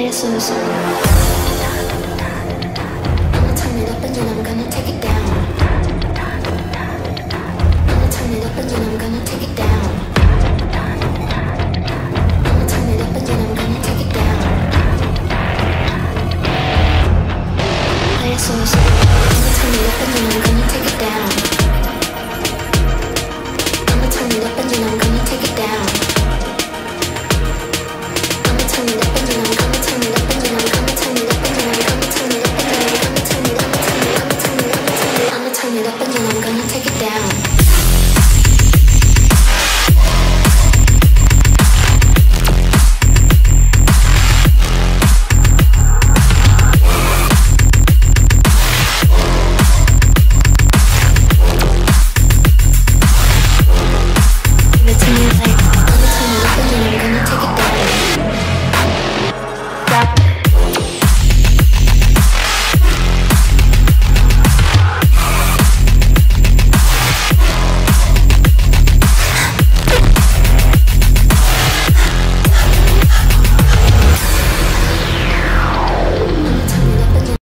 I'ma turn it up and then I'm gonna take it down. I'ma turn it up I'm gonna take it down. I'ma turn it up I'm gonna take it down. I'ma turn it up and then I'm gonna someone